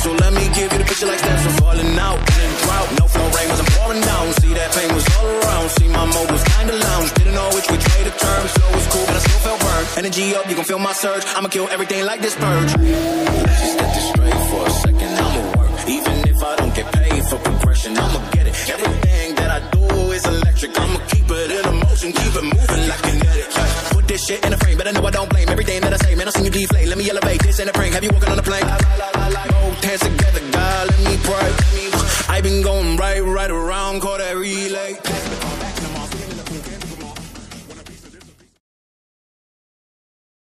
mental. Let me give you the picture like steps from falling out. In drought, no flow rain was I'm pouring down. See that pain was all around. See my mode was kinda lounge. Didn't know which way to turn. Flow was cool, but I still felt burned. Energy up, you can feel my surge. I'ma kill everything like this purge. Just get this straight for a second. I'ma work, even if I don't get paid for progression. I'ma get it. Everything that I do is electric. I'ma keep it in a motion, keep it moving like kinetic. Put this shit in a frame, but I know I don't blame everything that I say. Man, I seen you deflate. Let me elevate this in a prank. Have you walking on a plane? Hands together, God, let me pray. I been going right, right relay.